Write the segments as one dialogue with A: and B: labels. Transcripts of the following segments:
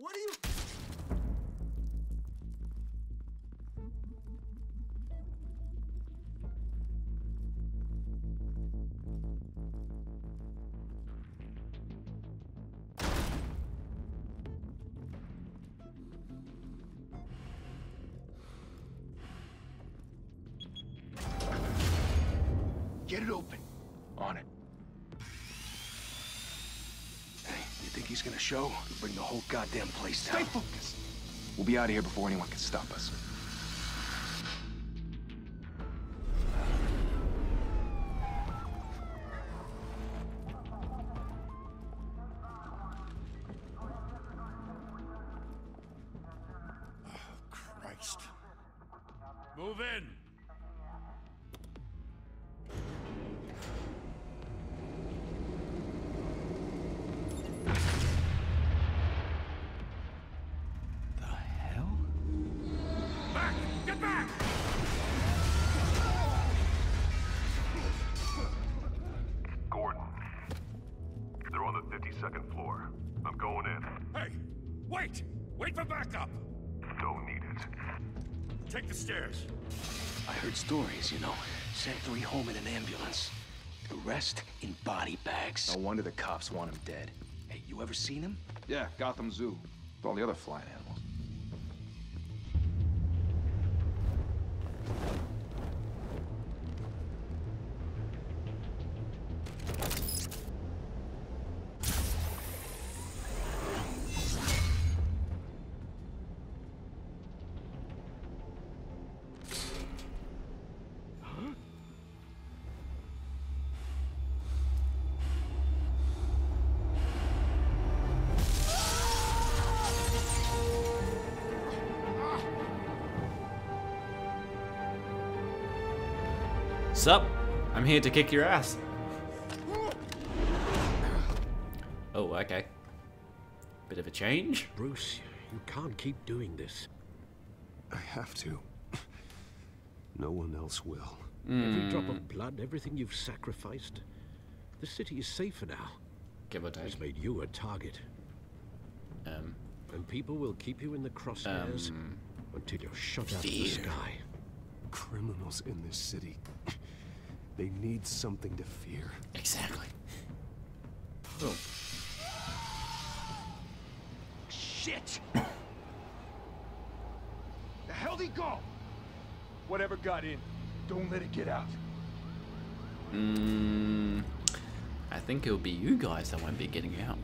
A: What are you?
B: Get it
A: open. Gonna show? Bring the whole goddamn place down.
B: Stay focused. We'll be out of here before anyone can stop us.
C: Wait! Wait for backup!
D: Don't need it.
C: Take the stairs.
A: I heard stories, you know. Sent three home in an ambulance. The rest in body bags.
B: No wonder the cops want him dead.
A: Hey, you ever seen him?
B: Yeah, Gotham Zoo. With all the other flying animals.
E: Sup? I'm here to kick your ass. Oh, okay. Bit of a change.
F: Bruce, you can't keep doing this.
G: I have to. No one else will.
F: Every drop of blood, everything you've sacrificed. The city is safer now.
E: Give or take.
F: It's made you a target.
E: Um,
F: And people will keep you in the crosshairs
E: Um,
F: until you're shot out of the sky.
G: Criminals in this city. They need something to fear.
E: exactly. Oh,
A: Shit!
B: The hell did he go? Whatever got in, don't let it get out.
E: mm, I think it'll be you guys that won't be getting out.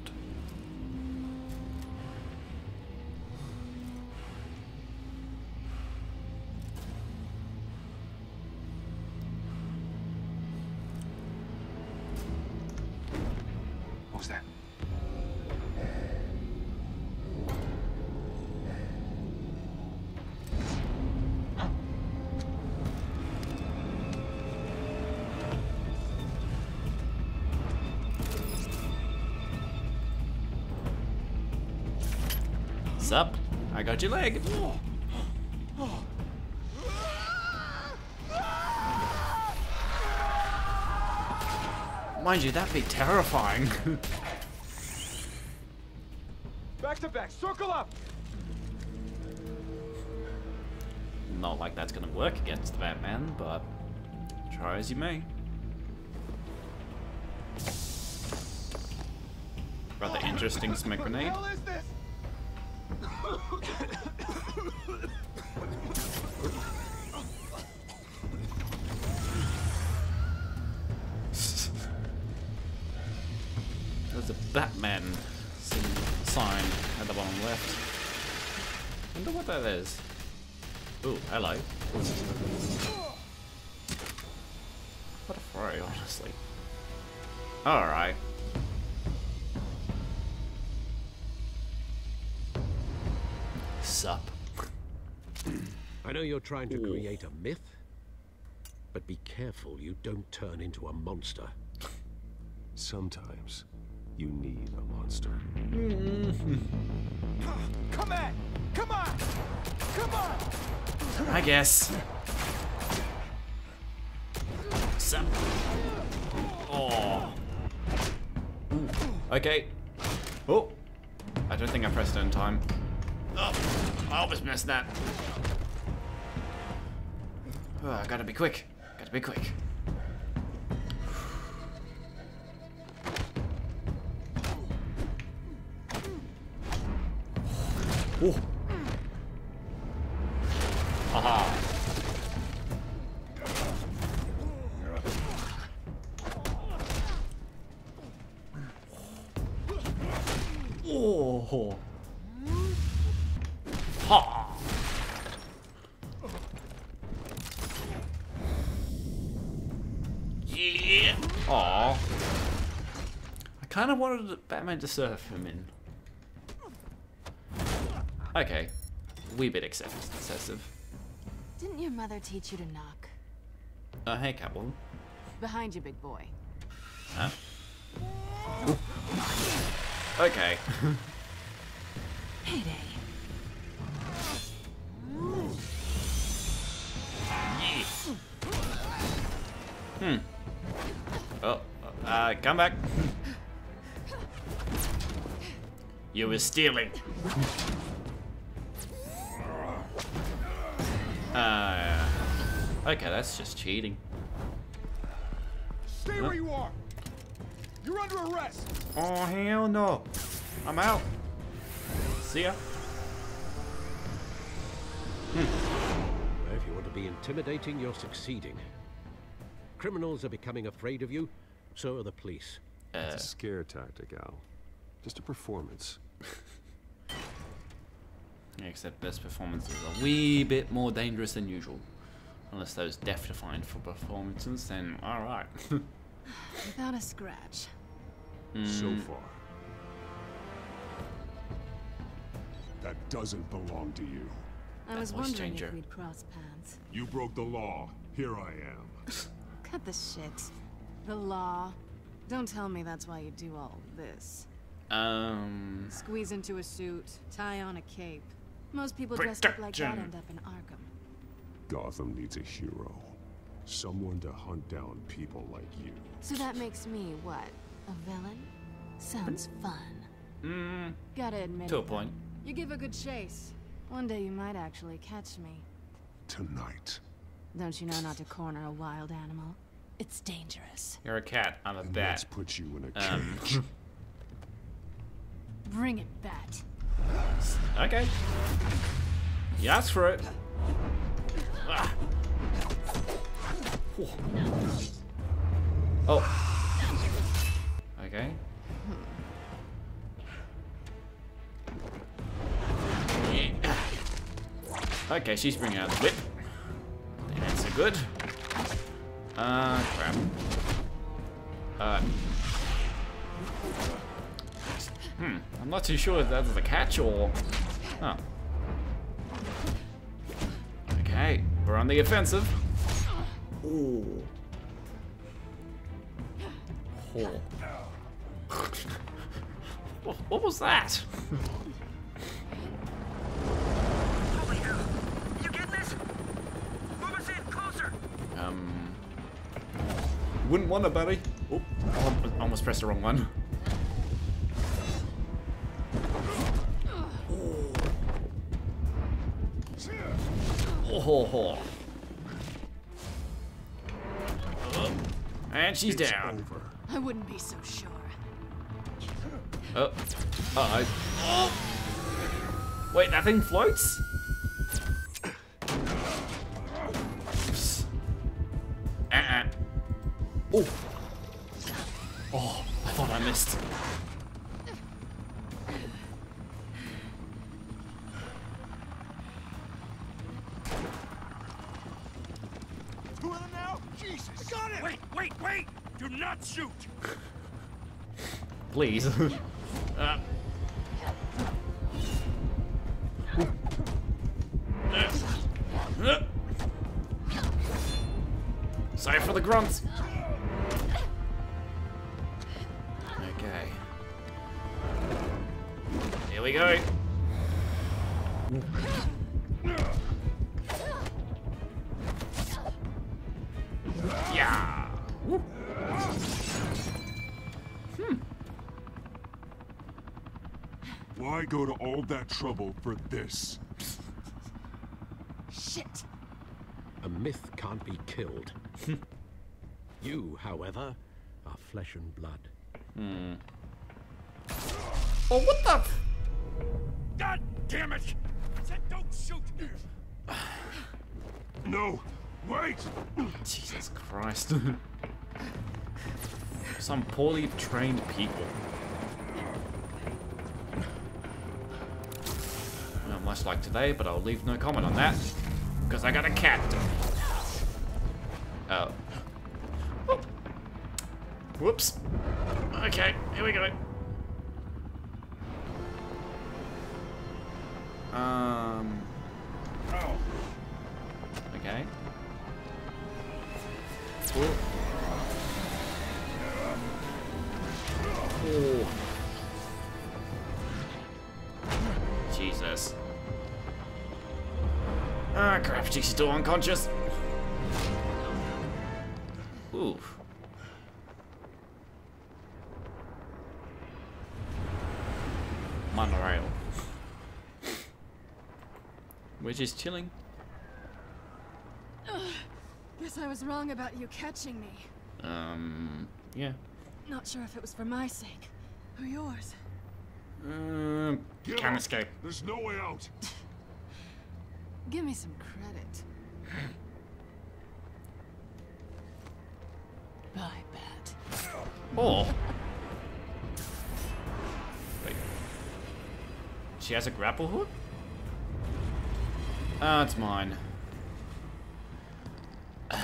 E: Your leg. Mind you, that'd be terrifying.
B: Back to back, circle up!
E: Not like that's gonna work against the Batman, but try as you may. Rather interesting smoke grenade. There's a Batman sign at the bottom left. I Wonder what that is. Ooh, hello. What a throw, honestly. Alright.
F: Know you're trying to create a myth, but be careful you don't turn into a monster.
G: Sometimes you need a monster. Mm-hmm.
B: Come on! Come on! Come on!
E: I guess. Sup. Oh. Ooh, Okay. Oh. I don't think I pressed it in time. Oh, I almost missed that. Oh, I gotta be quick. Gotta be quick. Oh. Aha. Oh. Ha. Aw. I kind of wanted Batman to surf him in. Okay. Wee bit excess- excessive.
H: Didn't your mother teach you to knock?
E: Uh, hey, Catwoman.
H: Behind you, big boy.
E: Huh? Okay.
H: Heyday. Yeah.
E: Hmm. Oh, uh, come back. You were stealing. Uh, okay, that's just cheating.
B: Stay where you are. You're under arrest.
E: Oh, hell no. I'm out. See ya.
F: Well, if you want to be intimidating, you're succeeding. Criminals are becoming afraid of you, so are the police.
E: Uh,
I: It's a scare tactic, Al. Just a performance.
E: except best performance is a wee bit more dangerous than usual. Unless those death defined for performances, then alright.
H: Without a scratch.
I: So far. That doesn't belong to you.
H: I was wondering
E: changer.
H: if we'd cross paths.
I: You broke the law. Here I am.
H: Cut the shit. The law. Don't tell me that's why you do all this.
E: um,
H: Squeeze into a suit, tie on a cape. Most people dressed up like that end up in Arkham.
I: Gotham needs a hero. Someone to hunt down people like you.
H: So that makes me what? A villain? Sounds fun.
E: mm,
H: Gotta admit
E: to a point.
H: You give a good chase. One day you might actually catch me.
I: Tonight.
H: Don't you know not to corner a wild animal? It's dangerous.
E: You're a cat, I'm a
I: And let's put you in a
E: Um,
I: cage.
H: Bring it, Bat.
E: okay. You asked for it. Ah. Oh. Okay. Yeah. Okay, she's bringing out the whip. Good. Uh, crap. Uh. Hmm, I'm not too sure if that's a catch or... Oh. Okay, we're on the offensive. Ooh. Oh. what was that?
J: You getting this? Move us in closer.
E: Um. Wouldn't want to, buddy. Oh, I almost pressed the wrong one. Oh, ho, ho. And she's
I: It's
E: down.
I: over.
H: I wouldn't be so sure.
E: Oh. Uh oh. Wait, that thing floats? Oh. Oh, I thought I missed.
B: Two of them now? Jesus. I got it.
K: Wait, wait, wait! Do not shoot!
E: Please.
I: Why go to all that trouble for this?
H: Shit!
F: A myth can't be killed. you, however, are flesh and blood. Hmm.
E: Oh, what the? f-
K: God damn it! I said don't shoot!
I: No! Wait!
E: Jesus Christ. Some poorly trained people. Much like today, but I'll leave no comment on that. Because I got a cat. Oh. Whoops. Okay, here we go. Um. Oh. Okay. Ooh. She's still unconscious. Oof. Monorail. We're just chilling.
L: Guess I was wrong about you catching me.
E: Um, yeah.
L: Not sure if it was for my sake or yours.
E: Um,
C: Get
E: can't escape.
C: There's no way out.
L: Give me some credit. I bet.
E: Oh. Wait. She has a grapple hook? Ah, it's mine.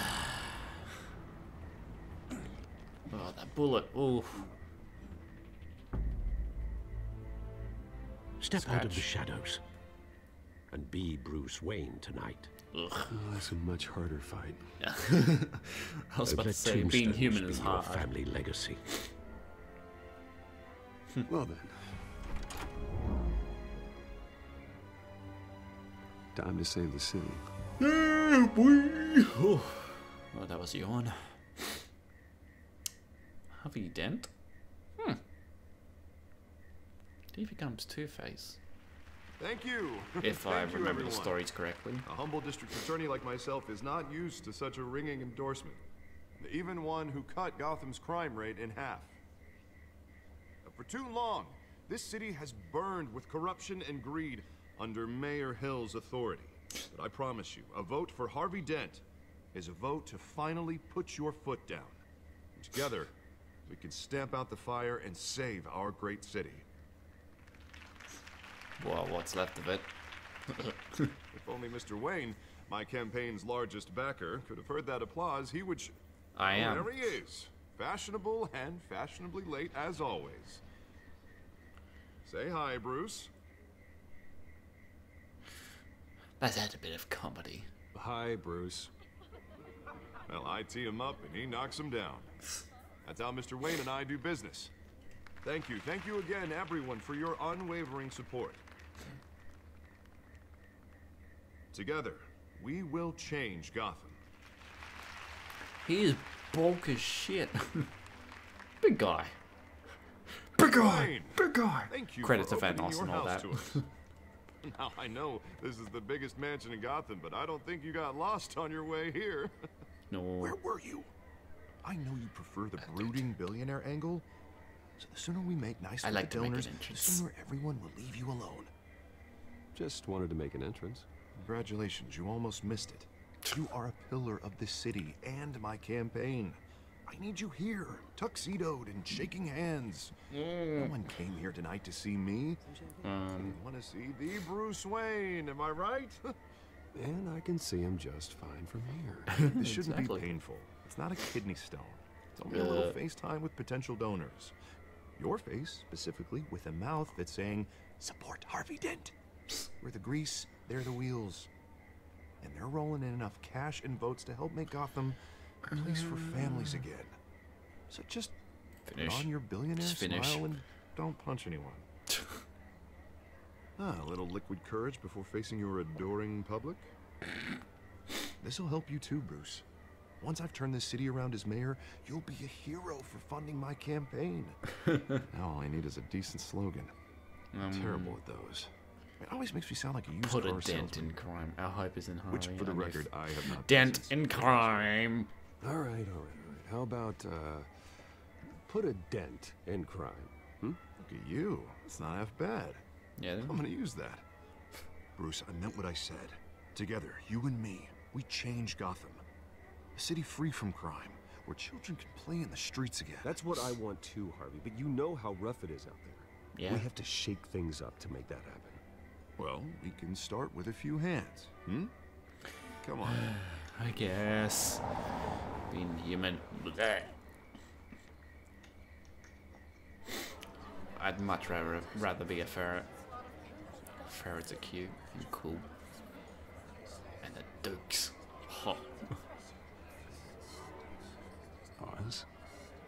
E: Oh, that bullet. Ooh.
F: Step out of the shadows and be Bruce Wayne tonight.
E: Ugh.
M: Oh, that's a much harder fight.
E: I was
F: Don't
E: about to say, being
F: tombstones
E: human
F: be
E: is
F: your
E: hard.
F: family legacy.
M: well then. Time to save the city.
E: Yeah, boy. Oh, that was yawn. Harvey Dent? Hmm. He becomes Two-Face.
N: Thank you.
E: If I
N: Thank you,
E: remember the stories correctly.
N: A humble district attorney like myself is not used to such a ringing endorsement. Even one who cut Gotham's crime rate in half. For too long, this city has burned with corruption and greed under Mayor Hill's authority. But I promise you, a vote for Harvey Dent is a vote to finally put your foot down. And together, we can stamp out the fire and save our great city.
E: Well, what's left of it?
N: If only Mr. Wayne, my campaign's largest backer, could have heard that applause, he would. Sh-
E: I
N: Oh,
E: am.
N: There he is. Fashionable and fashionably late as always. Say hi, Bruce.
E: Let's add a bit of comedy.
M: Hi, Bruce.
N: Well, I tee him up and he knocks him down. That's how Mr. Wayne and I do business. Thank you. Thank you again, everyone, for your unwavering support. Together, we will change Gotham.
E: He is bulk as shit. Big guy. Big guy. Big guy.
N: Thank you
E: Credit
N: for
E: to Van
N: opening
E: and all that.
N: now, I know this is the biggest mansion in Gotham, but I don't think you got lost on your way here.
E: no.
N: Where were you? I know you prefer the brooding billionaire angle, so the sooner we make nice
E: I
N: with
E: like
N: the
E: to make an
N: donors, the sooner everyone will leave you alone.
M: Just wanted to make an entrance.
N: Congratulations, you almost missed it. You are a pillar of this city and my campaign. I need you here, tuxedoed and shaking hands. No one came here tonight to see me.
E: Um,
N: I want to see the Bruce Wayne, am I right?
M: And I can see him just fine from here.
N: this shouldn't
E: Exactly.
N: be painful. It's not a kidney stone. It's only a little. FaceTime with potential donors. Your face, specifically, with a mouth that's saying, Support Harvey Dent. We're the grease, they're the wheels. And they're rolling in enough cash and votes to help make Gotham a place for families again. So just put
E: Finish.
N: on your billionaire
E: Just finish.
N: smile and don't punch anyone. ah, a little liquid courage before facing your adoring public. This'll help you too, Bruce. Once I've turned this city around as mayor, you'll be a hero for funding my campaign. now all I need is a decent slogan.
E: um,
N: Terrible at those. It always makes me sound like a used
E: Put a dent
N: salesman.
E: in crime. Our hope is in Harvey.
N: Which, for the
E: and if-
N: record, I have not.
E: Dent
N: possessed.
E: in crime.
M: All right, all right, all right. How about, uh, put a dent in crime? Hmm?
N: Look at you. It's not half bad.
E: Yeah.
N: I'm gonna use that. Bruce, I meant what I said. Together, you and me, we change Gotham. A city free from crime, where children can play in the streets again.
M: That's what I want too, Harvey, but you know how rough it is out there.
E: Yeah.
M: We have to shake things up to make that happen.
N: Well, we can start with a few hands, hmm? Come on.
E: I guess. Being human. bleh. I'd much rather rather be a ferret. Ferrets are cute and cool. And the dukes. Huh.
M: Oz?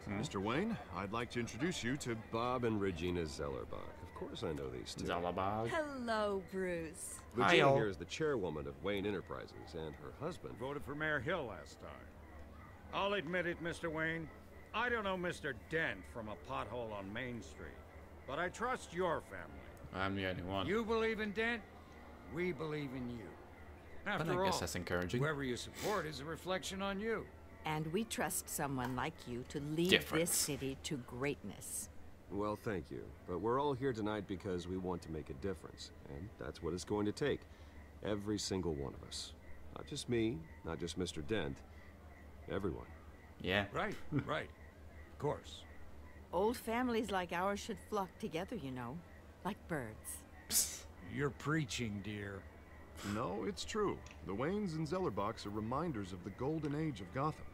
N: Mr. Wayne, I'd like to introduce you to
M: Bob and Regina Zellerbach. Of course I know these two.
E: Zalabag.
O: Hello, Bruce.
M: Regina
E: Hi-yo.
M: here is the chairwoman of Wayne Enterprises, and her husband.
K: Voted for Mayor Hill last time. I'll admit it, Mr. Wayne. I don't know Mr. Dent from a pothole on Main Street, but I trust your family.
E: I'm the only one.
K: You believe in Dent, we believe in you. After
E: But I guess
K: all,
E: that's encouraging.
K: whoever you support is a reflection on you.
O: And we trust someone like you to lead
E: Difference.
O: this city to greatness.
M: Well, thank you. But we're all here tonight because we want to make a difference. And that's what it's going to take. Every single one of us. Not just me, not just Mr. Dent. Everyone.
E: Yeah.
K: Right, right. Of course.
O: Old families like ours should flock together, you know, like birds.
K: You're preaching, dear.
N: No, it's true. The Waynes and Zellerbachs are reminders of the golden age of Gotham.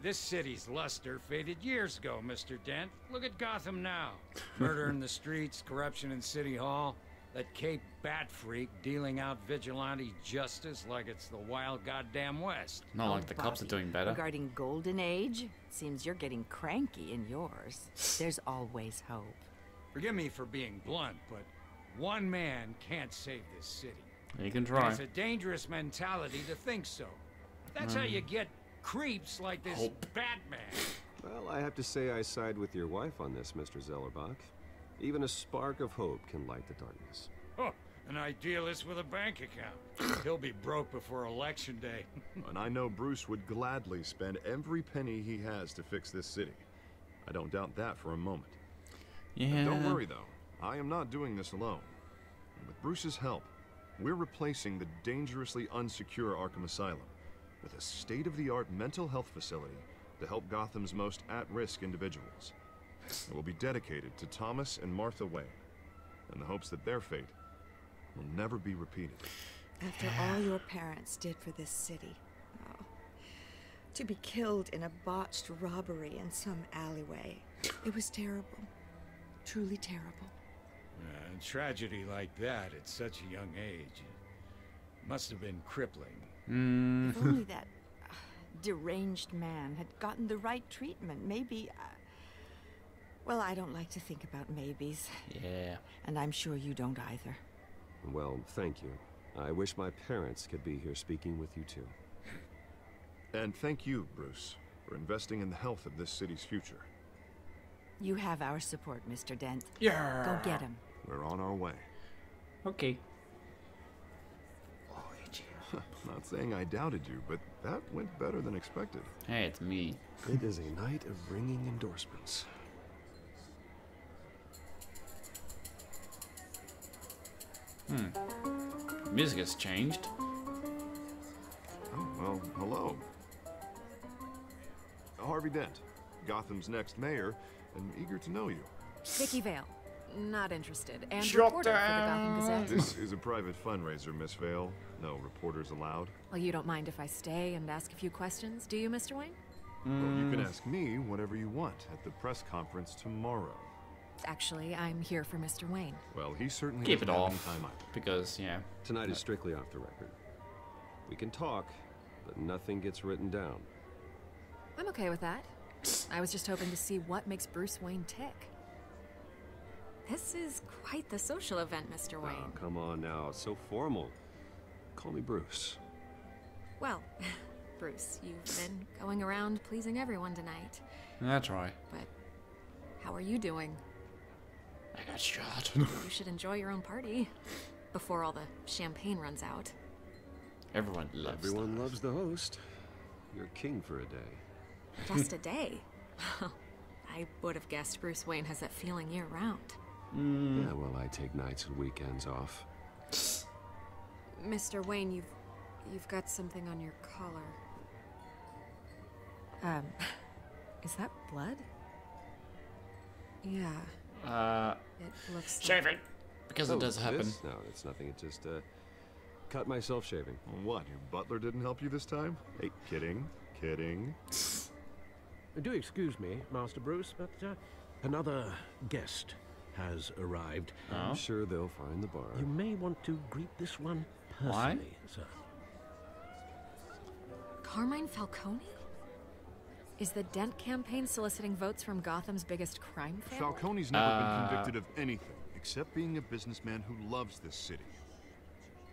K: This city's luster faded years ago, Mr. Dent. Look at Gotham now. Murder in the streets, corruption in City Hall, that Cape Bat freak dealing out vigilante justice like it's the wild goddamn West.
E: Not like the cops are doing better.
O: Regarding Golden Age, seems you're getting cranky in yours. There's always hope.
K: Forgive me for being blunt, but one man can't save this city.
E: You can try.
K: It's a dangerous mentality to think so. That's how mm. you get creeps like this
E: Hope.
K: Batman.
M: Well, I have to say I side with your wife on this, Mr. Zellerbach. Even a spark of hope can light the darkness.
K: Oh, an idealist with a bank account. He'll be broke before election day.
N: and I know Bruce would gladly spend every penny he has to fix this city. I don't doubt that for a moment.
E: Yeah.
N: Don't worry, though. I am not doing this alone. And with Bruce's help, we're replacing the dangerously unsecure Arkham Asylum with a state of the art mental health facility to help Gotham's most at risk individuals. It will be dedicated to Thomas and Martha Wayne in the hopes that their fate will never be repeated.
P: After all your parents did for this city. Oh, to be killed in a botched robbery in some alleyway. It was terrible. Truly terrible.
K: Uh, tragedy like that at such a young age must have been crippling.
O: If only that uh, deranged man had gotten the right treatment, maybe. Uh, well, I don't like to think about maybes.
E: Yeah.
O: And I'm sure you don't either.
M: Well, thank you. I wish my parents could be here speaking with you too.
N: And thank you, Bruce, for investing in the health of this city's future.
O: You have our support, Mr. Dent.
E: Yeah.
O: Go get him.
N: We're on our way.
E: Okay.
N: Not saying I doubted you, but that went better than expected.
E: Hey, it's me.
M: It is a night of ringing endorsements.
E: Hmm. Music has changed.
N: Oh, well, hello. Harvey Dent, Gotham's next mayor, and eager to know you.
L: Vicki Vale. Not interested. And
E: Shut
L: reporter for the Gotham Gazette.
N: This is a private fundraiser, Miss Vale. No reporters allowed.
L: Well, you don't mind if I stay and ask a few questions, do you, Mr. Wayne?
N: Well, you can mm. ask me whatever you want at the press conference tomorrow.
L: Actually, I'm here for Mr. Wayne.
N: Well, he certainly
E: Keep it
N: doesn't have
E: off.
N: time either.
E: Because, yeah.
M: Tonight is strictly off the record. We can talk, but nothing gets written down.
L: I'm okay with that. I was just hoping to see what makes Bruce Wayne tick. This is quite the social event, Mr. Oh, Wayne.
M: Oh, come on now, it's so formal. Call me Bruce.
L: Well, Bruce, you've been going around pleasing everyone tonight.
E: That's right.
L: But how are you doing?
E: I got shot.
L: You should enjoy your own party before all the champagne runs out.
E: Everyone loves
M: Everyone loves the host. You're king for a day.
L: Just a day. I would have guessed Bruce Wayne has that feeling year round.
M: Yeah, well, I take nights and weekends off.
L: Mr. Wayne, you've you've got something on your collar. Um, is that blood? Yeah,
E: Uh,
L: it looks.
E: shave
L: like...
E: it. Because it
M: Oh,
E: does happen.
M: this? No, it's nothing. It just uh, cut myself shaving.
N: What, your butler didn't help you this time? Hey, kidding, kidding.
F: Do excuse me, Master Bruce, but uh, another guest has arrived.
M: I'm sure they'll find the bar.
F: You may want to greet this one
E: Why?
F: personally, sir.
L: Carmine Falcone? Is the Dent campaign soliciting votes from Gotham's biggest crime family?
N: Falcone's never
E: Uh,
N: been convicted of anything except being a businessman who loves this city.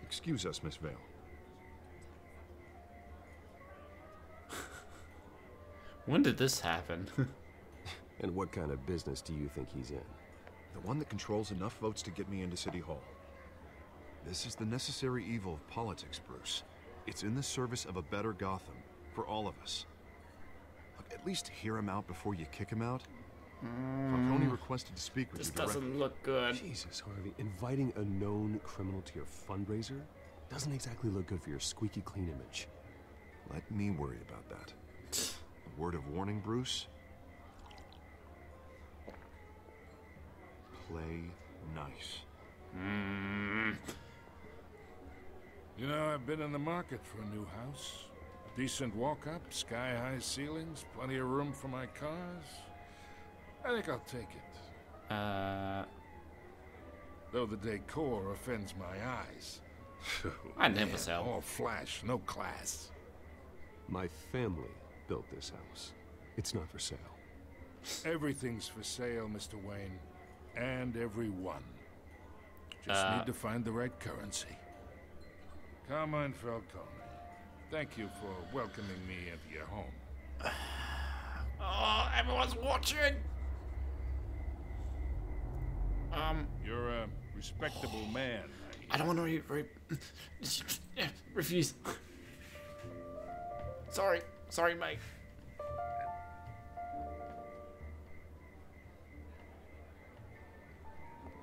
N: Excuse us, Miss Vale.
E: When did this happen?
M: And what kind of business do you think he's in?
N: The one that controls enough votes to get me into City Hall. This is the necessary evil of politics, Bruce. It's in the service of a better Gotham, for all of us. Look, at least hear him out before you kick him out. Falcone mm. requested to speak with
E: this
N: you directly.
E: doesn't look good.
M: Jesus, Harvey, inviting a known criminal to your fundraiser doesn't exactly look good for your squeaky clean image.
N: Let me worry about that. A word of warning, Bruce. Play nice.
C: You know, I've been in the market for a new house. Decent walk-up, sky-high ceilings, plenty of room for my cars. I think I'll take it.
E: Uh,
C: Though the decor offends my eyes.
E: I never
C: Man,
E: sell.
C: All flash, no class.
M: My family built this house. It's not for sale.
C: Everything's for sale, Mr. Wayne. And everyone. Just
E: Uh.
C: need to find the right currency. Carmine Falcone, thank you for welcoming me into your home.
E: oh, everyone's watching. Um,
C: You're a respectable man.
E: I don't want to re- re- refuse. Sorry, sorry, mate.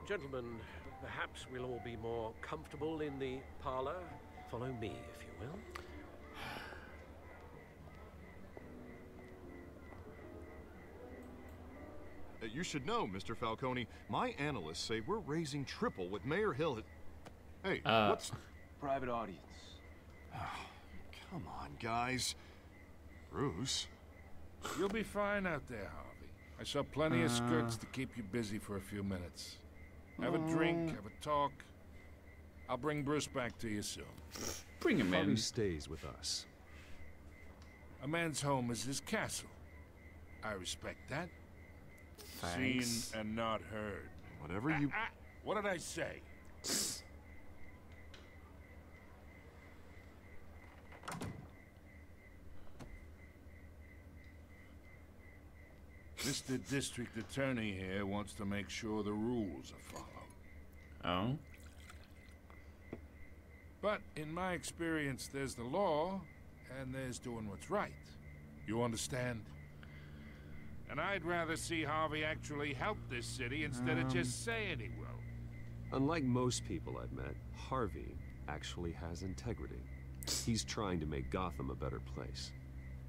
F: Gentlemen, perhaps we'll all be more comfortable in the parlor. Follow me, if you will.
N: Uh, You should know, Mr. Falcone, my analysts say we're raising triple with Mayor Hill had... Hey,
E: Uh.
N: what's...
A: Private audience.
N: Come on, guys. Bruce.
C: You'll be fine out there, Harvey. I saw plenty of skirts to keep you busy for a few minutes. Have a drink, have a talk. I'll bring Bruce back to you soon.
E: Bring him
M: Harvey
E: in.
M: stays with us.
C: A man's home is his castle. I respect that.
E: Thanks.
C: Seen and not heard.
N: Whatever you...
C: Ah, what did I say? Mr. District Attorney here wants to make sure the rules are followed.
E: Oh.
C: But in my experience, there's the law, and there's doing what's right. You understand? And I'd rather see Harvey actually help this city instead of just um, saying he will.
M: Unlike most people I've met, Harvey actually has integrity. He's trying to make Gotham a better place.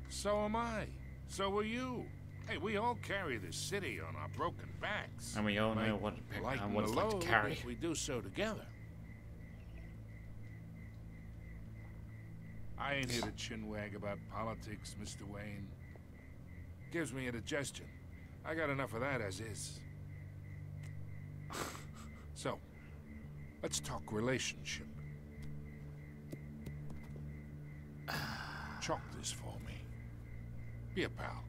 C: So am I. So are you. Hey, we all carry this city on our broken backs.
E: And we all know what, uh, what it's like to carry.
C: If we do so together. I ain't here to chinwag about politics, Mr. Wayne. Gives me indigestion. I got enough of that as is. so, let's talk relationship. Chalk this for me. Be a pal.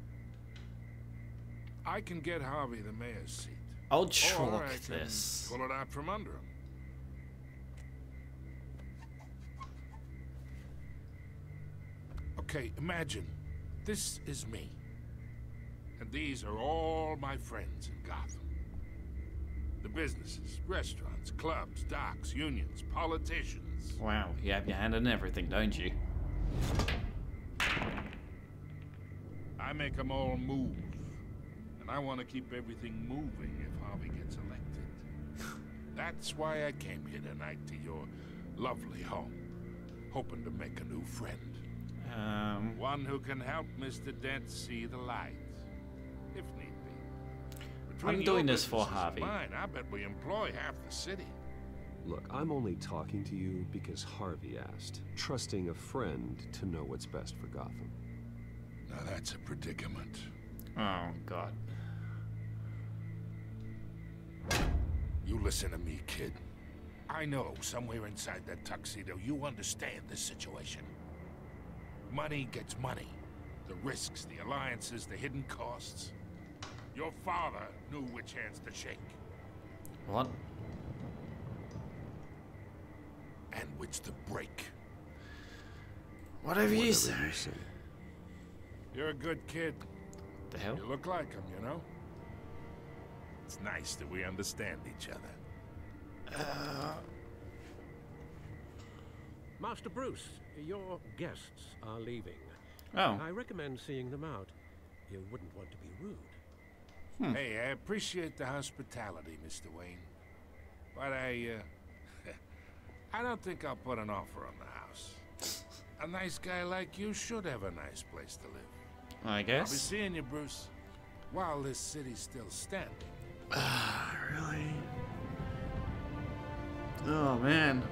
C: I can get Harvey the mayor's seat.
E: I'll chalk
C: I can
E: this.
C: Pull it out from under him. Okay, imagine this is me. And these are all my friends in Gotham. The businesses, restaurants, clubs, docks, unions, politicians.
E: Wow, you have your hand in everything, don't you?
C: I make them all move. And I want to keep everything moving if Harvey gets elected. That's why I came here tonight to your lovely home, hoping to make a new friend.
E: Um,
C: One who can help Mr. Dent see the light, if need be. Between
E: I'm doing this for Harvey.
C: Mine, I bet we employ half the city.
M: Look, I'm only talking to you because Harvey asked, trusting a friend to know what's best for Gotham.
C: Now that's a predicament.
E: Oh, God.
C: You listen to me, kid. I know somewhere inside that tuxedo you understand this situation. Money gets money. The risks, the alliances, the hidden costs. Your father knew which hands to shake.
E: What?
C: And which to break.
E: Whatever you say.
M: you say.
C: You're a good kid.
E: The hell?
C: You look like him, you know? It's nice that we understand each other.
F: Master Bruce, your guests are leaving.
E: Oh.
F: I recommend seeing them out. You wouldn't want to be rude.
E: Hmm.
C: Hey, I appreciate the hospitality, Mr. Wayne. But I, uh, I don't think I'll put an offer on the house. A nice guy like you should have a nice place to live.
E: I guess.
C: I'll be seeing you, Bruce, while this city's still standing.
E: Really? Oh, man.